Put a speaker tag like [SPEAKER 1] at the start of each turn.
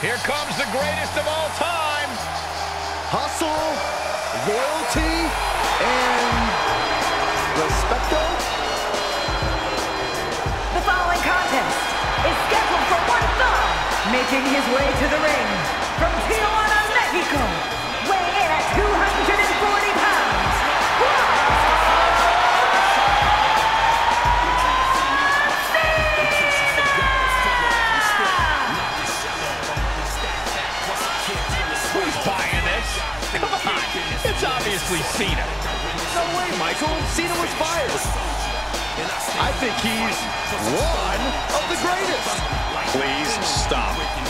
[SPEAKER 1] Here comes the greatest of all time.
[SPEAKER 2] Hustle, loyalty, and respecto.
[SPEAKER 3] The following contest is scheduled for one fall, making his way to the ring from Tijuana,
[SPEAKER 1] obviously Cena.
[SPEAKER 2] No way, Michael. Cena was fired. I think he's one of the greatest.
[SPEAKER 1] Please stop.